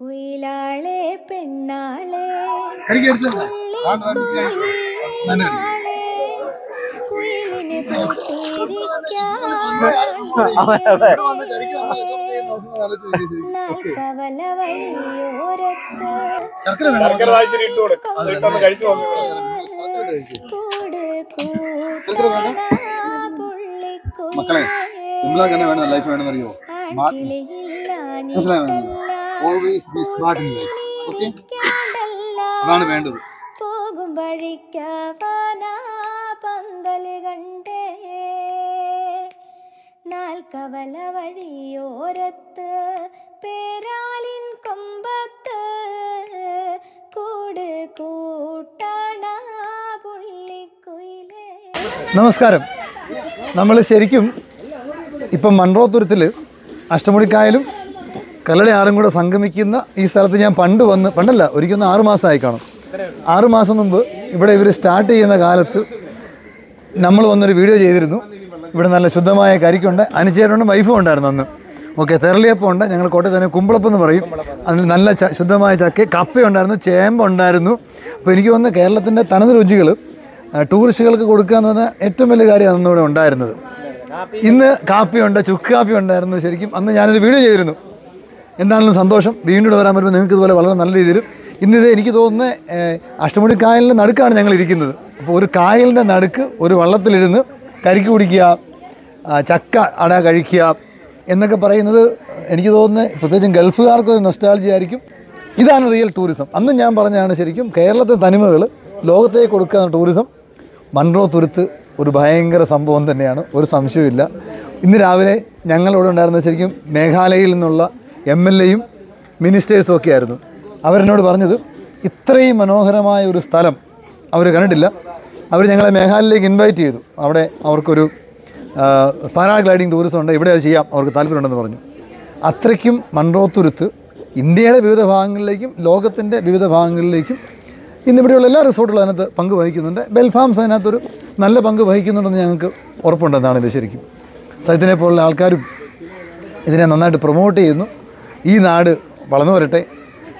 കുയിലാളെ പെണ്ണാളെ കുയിലിന് മക്കളെ നമ്മളെ തന്നെ വേണം ലൈഫ് വേണമെന്നറിയോ? സ്മാർട്ട്നെസ് മനസ്സിലായോ? Always be smart in life okay അതാണ് വേണ്ടത്. പോകും പന്തൽ കണ്ടേ. നാൽക്കവല വഴിയോരത്ത് പേരാലിൻ കൊമ്പത്ത്. കൂട് കൂട്ടണ പുള്ളിക്കുയിലേ. നമസ്കാരം. നമ്മൾ ശരിക്കും ഇപ്പം മൺറോത്തുരത്തിൽ അഷ്ടമുടിക്കായലും കല്ലടയാറും കൂടെ സംഗമിക്കുന്ന ഈ സ്ഥലത്ത് ഞാൻ പണ്ട് വന്ന് പണ്ടല്ല ഒരിക്കലും ആറുമാസമായി കാണും. ആറുമാസം മുമ്പ് ഇവിടെ ഇവർ സ്റ്റാർട്ട് ചെയ്യുന്ന കാലത്ത് നമ്മൾ വന്നൊരു വീഡിയോ ചെയ്തിരുന്നു. ഇവിടെ നല്ല ശുദ്ധമായ കരിക്കുണ്ട്. അനുചേട്ടുണ്ട് വൈഫും ഉണ്ടായിരുന്നു അന്ന്. ഓക്കെ തെരളിയപ്പം ഉണ്ട് ഞങ്ങൾ കോട്ടയത്ത് തന്നെ കുമ്പളപ്പം എന്ന് പറയും. അതിൽ നല്ല ശുദ്ധമായ ചക്ക കപ്പയുണ്ടായിരുന്നു ചേമ്പുണ്ടായിരുന്നു. അപ്പോൾ എനിക്ക് വന്ന് കേരളത്തിന്റെ തനത് രുചികൾ ടൂറിസ്റ്റുകൾക്ക് കൊടുക്കുക എന്ന് പറഞ്ഞാൽ ഏറ്റവും വലിയ കാര്യമാണ് അന്നിവിടെ ഉണ്ടായിരുന്നത്. ഇന്ന് കാപ്പിയുണ്ട് ചുക്ക് കാപ്പി ഉണ്ടായിരുന്നു ശരിക്കും. അന്ന് ഞാനൊരു വീഡിയോ ചെയ്തിരുന്നു. എന്താണെങ്കിലും സന്തോഷം. വീണ്ടും വരാൻ പറ്റുമ്പോൾ നിങ്ങൾക്ക് ഇതുപോലെ വളരെ നല്ല രീതിയിൽ ഇന്നിത് എനിക്ക് തോന്നുന്നത് അഷ്ടമുടി കായലിന്റെ നടുക്കാണ് ഞങ്ങൾ ഇരിക്കുന്നത്. അപ്പോൾ ഒരു കായലിന്റെ നടുക്ക് ഒരു വള്ളത്തിലിരുന്ന് കരിക്ക് കുടിക്കുക ചക്ക അട കഴിക്കുക എന്നൊക്കെ പറയുന്നത് എനിക്ക് തോന്നുന്നത് പ്രത്യേകിച്ചും ഗൾഫുകാർക്ക് ഒരു നൊസ്റ്റാൾജി ആയിരിക്കും. ഇതാണ് റിയൽ ടൂറിസം അന്ന് ഞാൻ പറഞ്ഞതാണ് ശരിക്കും കേരളത്തെ തനിമകൾ ലോകത്തേക്ക് കൊടുക്കുന്ന ടൂറിസം മൺറോ തുരുത്ത് ഒരു ഭയങ്കര സംഭവം തന്നെയാണ്. ഒരു സംശയമില്ല ഇന്ന് രാവിലെ ഞങ്ങളിവിടെ ഉണ്ടായിരുന്ന ശരിക്കും മേഘാലയയിൽ നിന്നുള്ള എം എൽ എയും മിനിസ്റ്റേഴ്സും ഒക്കെ ആയിരുന്നു അവരെന്നോട് പറഞ്ഞത് ഇത്രയും മനോഹരമായ ഒരു സ്ഥലം അവർ കണ്ടിട്ടില്ല. അവർ ഞങ്ങളെ മേഘാലയിലേക്ക് ഇൻവൈറ്റ് ചെയ്തു. അവിടെ അവർക്കൊരു പാരാഗ്ലൈഡിങ് ടൂറിസം ഉണ്ട്. ഇവിടെ അത് ചെയ്യാം. അവർക്ക് താല്പര്യമുണ്ടെന്ന് പറഞ്ഞു. അത്രയ്ക്കും മൺറോത്തുരുത്ത് ഇന്ത്യയുടെ വിവിധ ഭാഗങ്ങളിലേക്കും ലോകത്തിന്റെ വിവിധ ഭാഗങ്ങളിലേക്കും ഇന്നിവിടെയുള്ള എല്ലാ റിസോർട്ടുകളും അതിനകത്ത് പങ്ക് വഹിക്കുന്നുണ്ട്. ബെൽഫാംസ് അതിനകത്തൊരു നല്ല പങ്ക് വഹിക്കുന്നുണ്ടെന്ന് ഞങ്ങൾക്ക് ഉറപ്പുണ്ടെന്നാണ് ഇത് ശരിക്കും. സത്യത്തിനെ പോലുള്ള ആൾക്കാരും ഇതിനെ നന്നായിട്ട് പ്രൊമോട്ട് ചെയ്യുന്നു. ഈ നാട് വളർന്നു വരട്ടെ.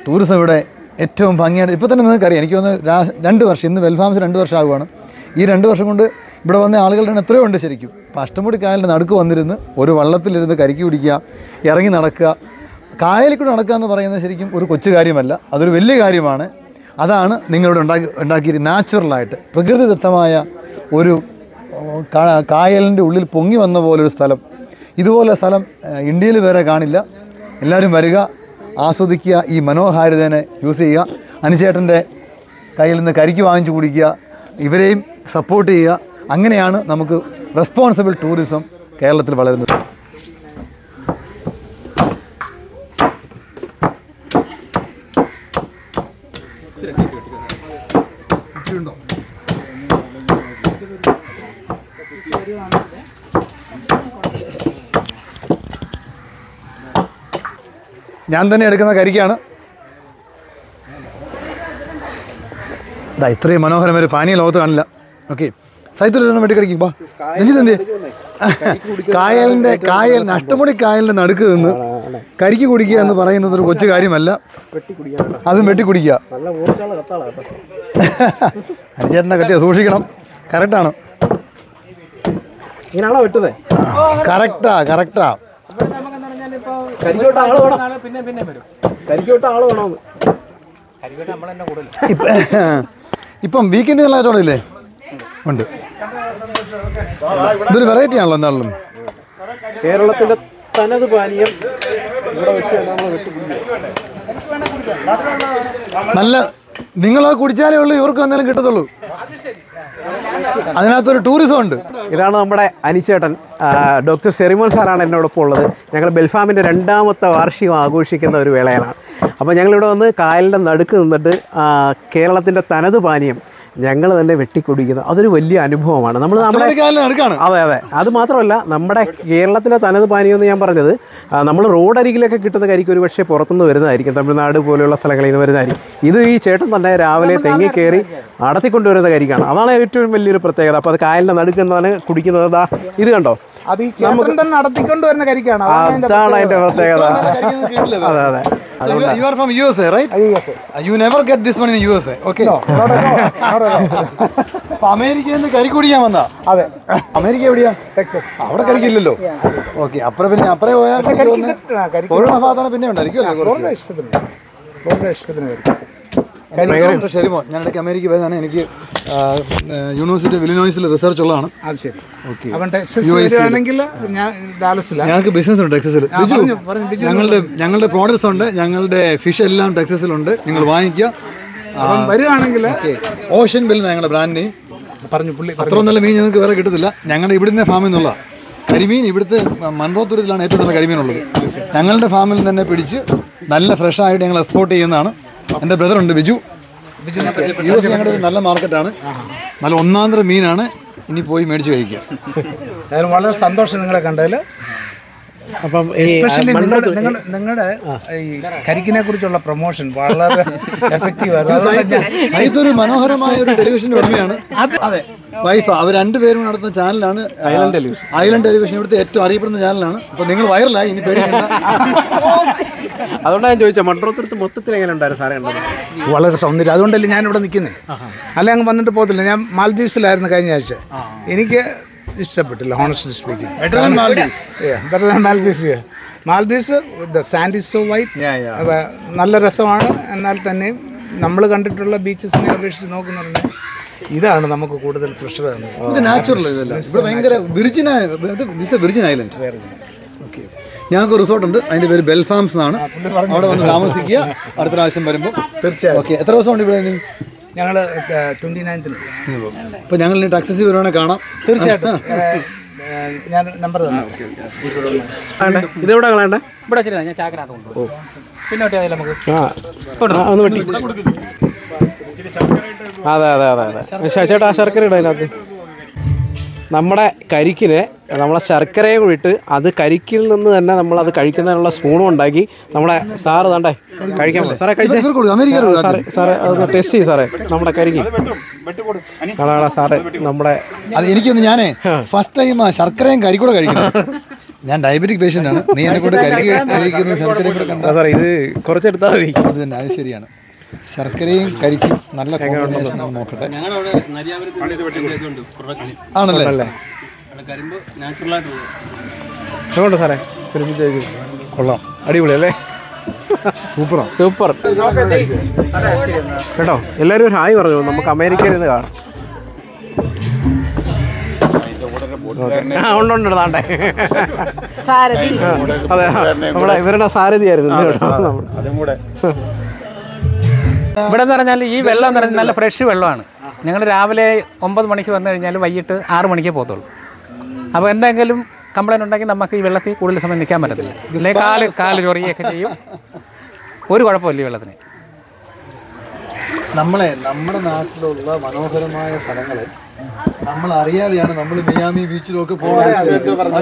ടൂറിസം ഇവിടെ ഏറ്റവും ഭംഗിയായിട്ട് ഇപ്പോൾ തന്നെ നിങ്ങൾക്കറിയാം എനിക്ക് തോന്നുന്നു രണ്ട് വർഷം ഇന്ന് വെൽഫാംസ് രണ്ട് വർഷം ആകുവാണ് ഈ രണ്ട് വർഷം കൊണ്ട് ഇവിടെ വന്ന ആളുകളുടെ എണ്ണം എത്രയോ ഉണ്ട് ശരിക്കും. അപ്പോൾ അഷ്ടമുടി കായലിന്റെ നടുക്ക് വന്നിരുന്ന് ഒരു വള്ളത്തിലിരുന്ന് കരിക്ക് പിടിക്കുക ഇറങ്ങി നടക്കുക. കായലിൽ കൂടെ നടക്കുക എന്ന് പറയുന്നത് ശരിക്കും ഒരു കൊച്ചു കാര്യമല്ല അതൊരു വലിയ കാര്യമാണ്. അതാണ് നിങ്ങളിവിടെ ഉണ്ടാക്കി ഉണ്ടാക്കിയ നാച്ചുറലായിട്ട് പ്രകൃതിദത്തമായ ഒരു കായലിന്റെ ഉള്ളിൽ പൊങ്ങി വന്ന പോലൊരു സ്ഥലം. ഇതുപോലെ സ്ഥലം ഇന്ത്യയിൽ വേറെ കാണില്ല. എല്ലാവരും വരിക ആസ്വദിക്കുക ഈ മനോഹാരിതനെ യൂസ് ചെയ്യുക. അനുചേട്ടന്റെ കയ്യിൽ നിന്ന് കരിക്ക് വാങ്ങിച്ചു കുടിക്കുക ഇവരെയും സപ്പോർട്ട് ചെയ്യുക. അങ്ങനെയാണ് നമുക്ക് റെസ്പോൺസിബിൾ ടൂറിസം കേരളത്തിൽ വളരുന്നത്. ഞാൻ തന്നെ എടുക്കുന്ന കരിക്കാണ്. ഇതാ ഇത്രയും മനോഹരമായ ഒരു പാനീയ ലോകത്ത് കാണില്ല. ഓക്കെ. സൈത്തിലൊന്നും വെട്ടി കടിക്കും ബാ രഞ്ജിത്ത് എന്തേ കായലിന്റെ കായൽ അഷ്ടമുടി കായലിന്റെ നടുക്ക് നിന്ന് കരിക്ക് കുടിക്കുക എന്ന് പറയുന്നത് ഒരു കൊച്ചു കാര്യമല്ല. അതും വെട്ടി കുടിക്കുക. അഞ്ചേട്ടന്റെ കത്തിയ സൂക്ഷിക്കണം. കറക്റ്റാണ് കറക്റ്റാ കറക്റ്റാ കരിക്കോട്ട് ആൾ വേണം. പിന്നെ പിന്നെ വരും. കരിക്കോട്ട് ആൾ വേണമെന്ന് ഇപ്പം ഇപ്പം വീക്കെൻഡ് നല്ല കച്ചവടം ഇല്ലേ ഉണ്ട്. ഇതൊരു വെറൈറ്റി ആണല്ലോ എന്നാലും കേരളത്തിന്റെ തനത് പാനീയം ഇവിടെ വെച്ച് നമ്മൾ വെട്ടി നല്ല നിങ്ങളത് കുടിച്ചാലേ ഉള്ളൂ ഇവർക്ക് എന്തെങ്കിലും കിട്ടത്തുള്ളൂ. അതിനകത്തൊരു ടൂറിസം ഉണ്ട്. ഇതാണ് നമ്മുടെ അനിച്ചേട്ടൻ. ഡോക്ടർ സെറിമോൻ സാറാണ് എന്നോടൊപ്പം ഉള്ളത്. ഞങ്ങൾ ബെൽഫാമിന്റെ രണ്ടാമത്തെ വാർഷികം ആഘോഷിക്കുന്ന ഒരു വേളയാണ് അപ്പോൾ ഞങ്ങളിവിടെ വന്ന് കായലിന്റെ നടുക്ക് നിന്നിട്ട് കേരളത്തിന്റെ തനത് പാനീയം ഞങ്ങൾ തന്നെ വെട്ടിക്കുടിക്കുന്നത് അതൊരു വലിയ അനുഭവമാണ്. നമ്മൾ നമ്മുടെ അതെ അതെ. അത് മാത്രമല്ല നമ്മുടെ കേരളത്തിലെ തനത് പാനീയം എന്ന് ഞാൻ പറഞ്ഞത് നമ്മൾ റോഡരികിലൊക്കെ കിട്ടുന്ന കരിക്ക് ഒരു പക്ഷേ പുറത്തുനിന്ന് വരുന്നതായിരിക്കും. തമിഴ്നാട് പോലെയുള്ള സ്ഥലങ്ങളിൽ നിന്ന് വരുന്നതായിരിക്കും. ഇത് ഈ ചേട്ടൻ തന്നെ രാവിലെ തെങ്ങി കയറി അടത്തിക്കൊണ്ടുവരുന്ന കരിക്കാണ് അതാണ് ഏറ്റവും വലിയൊരു പ്രത്യേകത. അപ്പോൾ അത് കായലിന്റെ നടുക്കുന്നതാണ് കുടിക്കുന്നത്. അതാ ഇത് കണ്ടോ? അത് തന്നെ നടത്തിക്കൊണ്ടുവരുന്ന കരിക്കാണ്. അതാണ് അതിന്റെ അതിന്റെ പ്രത്യേകത. അതെ അതെ. You, are from USA, right? USA. You never get this one in USA. Okay. അപ്പൊ അമേരിക്കയിൽ നിന്ന് കരി കുടിക്കാൻ വന്നാ? അതെ. അമേരിക്ക എവിടെയാ? ടെക്സസ്. അവിടെ കരിക്കില്ലല്ലോ? ഓക്കെ അപ്പുറം പിന്നെ അപ്പുറേ പോയാൽ പിന്നെ ഇഷ്ടത്തിന്. ഇഷ്ടത്തിന് ഡോക്ടർ ഷെരിമോ ഞാൻ ഇടയ്ക്ക് അമേരിക്ക പോയതാണ്. എനിക്ക് യൂണിവേഴ്സിറ്റി ഓഫ് ഇലിനോയ്സിൽ റിസർച്ച് ഉള്ളതാണ്. അത് ശരി. ഓക്കെ. അവൻ ടെക്സസ് ആണെങ്കിൽ ഞാൻ ഡാലസിലാണ് ഞങ്ങൾക്ക് ബിസിനസ് ഉണ്ട് ടെക്സസിൽ ഞങ്ങളുടെ ഞങ്ങളുടെ പ്രോഡക്ട്സ് ഉണ്ട്. ഞങ്ങളുടെ ഫിഷ് എല്ലാം ടെക്സസിലുണ്ട് നിങ്ങൾ വാങ്ങിക്കുക. അവൻ വരികയാണെങ്കിൽ ഓഷൻ ബിൽ ഞങ്ങളുടെ ബ്രാൻഡ് നെയിം പറഞ്ഞു പുള്ളി അത്ര നല്ല മീൻ ഞങ്ങൾക്ക് വേറെ കിട്ടത്തില്ല. ഞങ്ങളുടെ ഇവിടുന്ന് ഫാമിൽ നിന്നുള്ള കരിമീൻ ഇവിടുത്തെ മൺറോത്തുരത്തിലാണ് ഏറ്റവും നല്ല കരിമീൻ ഉള്ളത്. ഞങ്ങളുടെ ഫാമിൽ നിന്ന് തന്നെ പിടിച്ച് നല്ല ഫ്രഷായിട്ട് ഞങ്ങൾ എക്സ്പോർട്ട് ചെയ്യുന്നതാണ്. എന്റെ ബ്രദർ ഉണ്ട് ബിജു. യു എസ് ഞങ്ങളുടെ ഒരു നല്ല മാർക്കറ്റാണ്. നല്ല ഒന്നാന്തര മീനാണ്. ഇനി പോയി മേടിച്ച് കഴിക്കുക ഏതായാലും വളരെ സന്തോഷം നിങ്ങളെ കണ്ടതിൽ അപ്പം എസ്പെഷ്യലി നിങ്ങളുടെ നിങ്ങളുടെ നിങ്ങളുടെ ഈ കരിക്കിനെ കുറിച്ചുള്ള പ്രൊമോഷൻ വളരെ എഫക്റ്റീവ് ആയിരുന്നു. ഇതൊരു മനോഹരമായ ഒരു ടെലിവിഷൻ ഉടമയാണ് അതെ വൈഫ് അവർ രണ്ടുപേരും നടത്തുന്ന ചാനലാണ് ഐലൻഡ് ടെലിവിഷൻ ഐലൻഡ് ടെലിവിഷൻ ഇവിടുത്തെ ഏറ്റവും അറിയപ്പെടുന്ന ചാനലാണ് അപ്പൊ നിങ്ങൾ വൈറലായി ഇനി പേടിക്കണ്ട. അതുകൊണ്ടാണ് ഞാൻ ചോദിച്ചത് മൺട്രോത്തുരത്ത് മൊത്തത്തിൽ എങ്ങനെ ഉണ്ടായിരുന്നു സാറേ വളരെ സൗന്ദര്യം. അതുകൊണ്ടല്ലേ ഞാൻ ഇവിടെ നിൽക്കുന്നത് അല്ല അങ്ങ് വന്നിട്ട് പോകത്തില്ല. ഞാൻ മാൽദീവ്സിലായിരുന്നു കഴിഞ്ഞ ആഴ്ച. എനിക്ക് ഇഷ്ടപ്പെട്ടില്ല honestly speaking better. Better than Maldives Maldives the sand is so white. നല്ല രസമാണ്. എന്നാൽ തന്നെയും നമ്മൾ കണ്ടിട്ടുള്ള ബീച്ചസിനെ അപേക്ഷിച്ച് നോക്കുന്ന ഇതാണ് നമുക്ക് കൂടുതൽ പ്രഷർ നാച്ചുറൽ ഇതല്ല. ഇവിടെ ഭയങ്കര വിർജിൻ ദിസ് വിർജിൻ ഐലൻഡ് ഞങ്ങൾക്ക് റിസോർട്ട് ഉണ്ട് അതിന്റെ പേര് ബെൽഫാംസ് എന്നാണ്. അവിടെ വന്ന് താമസിക്കുക. അടുത്ത പ്രാവശ്യം വരുമ്പോൾ തീർച്ചയായും. ഓക്കെ എത്ര ദിവസം ഉണ്ട് ഇവിടെ ഞങ്ങൾ ട്വന്റി നയൻത്തിന് അപ്പോൾ ഞങ്ങൾ ഇനി ടാക്സി വരുവാണെങ്കിൽ കാണാം. തീർച്ചയായിട്ടും. ഞാൻ നമ്പർ തന്നെ ഇതെവിടെ കളയണ്ട ഇവിടെ വെച്ചിരുന്ന ഞാൻ ചാക്കിനകത്ത് കൊണ്ടുപോകും. പിന്നെ ഒറ്റ നമുക്ക് അതെ അതെ അതെ അതെ. ചേട്ടാ ആ ശർക്കര ഇടും അതിനകത്ത്. നമ്മുടെ കരിക്കിനെ നമ്മളെ ശർക്കരയെ കൂടിയിട്ട് അത് കരിക്കിൽ നിന്ന് തന്നെ നമ്മൾ അത് കഴിക്കുന്നതിനുള്ള സ്പൂണും ഉണ്ടാക്കി നമ്മുടെ സാറ് തണ്ടേ കഴിക്കാൻ. സാറേ കഴിച്ചേ. സാറേ സാറേ അതൊന്ന് ടെസ്റ്റ് ചെയ്യും സാറേ. നമ്മുടെ കരിക്ക്. അതാണ് സാറേ നമ്മുടെ അത് എനിക്കൊന്ന് ഞാനേ ഫസ്റ്റ് ടൈം ശർക്കരയും ശർക്കരയും കരിക്കൂടെ കഴിക്കുന്നു ഞാൻ ഡയബറ്റിക് പേഷ്യന്റ് ആണ്. നീ എന്നെ കൊണ്ട് കരിക്ക് കഴിക്കുന്ന ശർക്കരയും കൂടെ കണ്ടാ സാറേ ഇത് കുറച്ചെടുത്താൽ മതി. അത് തന്നെ അത് ശരിയാണ്. ശർക്കരയും കരിക്കും നല്ല കോമ്പിനേഷൻ നോക്കട്ടെ. ആണല്ലേ? അതുകൊണ്ട് സാറേ? കൊള്ളാം. അടിപൊളി അല്ലേ സൂപ്പറാ സൂപ്പർ കേട്ടോ? എല്ലാവരും ഒരു ഹായ് പറഞ്ഞു. നമുക്ക് അമേരിക്കയിൽ നിന്ന് കാണാം. ആ ഉണ്ട് ഉണ്ട് താണ്ടേ. അതെ നമ്മളെ നമ്മുടെ ഇവരുടെ സാരഥിയായിരുന്നു. കേട്ടോ. ഇവിടെ എന്ന് പറഞ്ഞാൽ ഈ വെള്ളം എന്ന് പറഞ്ഞാൽ നല്ല ഫ്രഷ് വെള്ളമാണ്. ഞങ്ങൾ രാവിലെ ഒമ്പത് മണിക്ക് വന്നു കഴിഞ്ഞാൽ വൈകിട്ട് ആറ് മണിക്ക് പോകത്തുള്ളൂ. അപ്പോൾ എന്തെങ്കിലും കംപ്ലൈന്റ് ഉണ്ടെങ്കിൽ നമുക്ക് ഈ വെള്ളത്തിൽ കൂടുതൽ സമയം നിൽക്കാൻ പറ്റത്തില്ല. അല്ലെങ്കിൽ കാൽ കാൽ ചൊറിയൊക്കെ ചെയ്യും. ഒരു കുഴപ്പമില്ല ഈ വെള്ളത്തിന്. നമ്മളെ നമ്മുടെ നാട്ടിലുള്ള മനോഹരമായ സ്ഥലങ്ങൾ നമ്മൾ അറിയാതെയാണ് നമ്മൾ മിയാമി ബീച്ചിലൊക്കെ പോകാൻ ആലോചിച്ച് നോക്കണം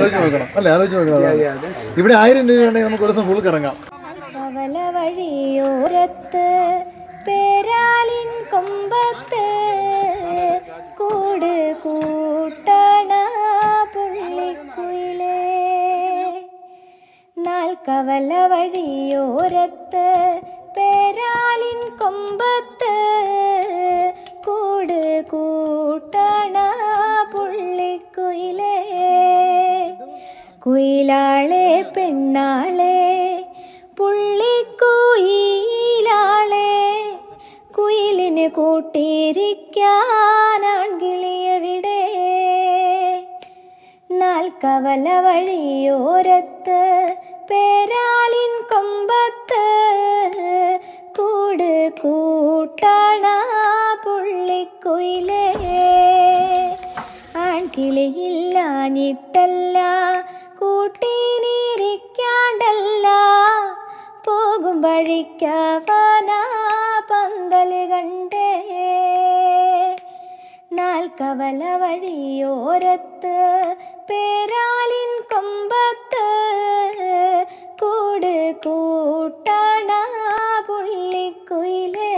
അല്ലേ? ആലോചിച്ച് നോക്കണം ഇവിടെ ആയിരം രൂപയുണ്ടെങ്കിൽ നമുക്ക് ഒരു ദിവസം ഫുൾ കറങ്ങാം. വഴിയോരത്ത് പേരാലിൻ വഴിയോരത്ത് പേരാലിൻ കൊമ്പത്ത് കൂട് കൂട്ടണ പുള്ളിക്കുയിലേ. കുയിലാളെ പെണ്ണാളെ പുള്ളിക്കുയിലാളെ കുയിലിന് കൂട്ടിയിരിക്കാനാൺകിളിയവിടെ നാൽക്കവല വഴിയോരത്ത് പേരാലിൻ കൊമ്പത്ത്. കൂട് കൂട്ടണ പുള്ളിക്കുയിലേ. ആൺകിളിയില്ലാഞ്ഞിട്ടല്ല കൂട്ടിനിരിക്കാണ്ടല്ല. പോകും വഴിക്കവനാ പന്തൽ കണ്ടേ നാൽക്കവല വഴിയോരത്ത് പേരാലിൻ കൊമ്പത്ത് കൂട് കൂട്ടണ പുള്ളിക്കുയിലേ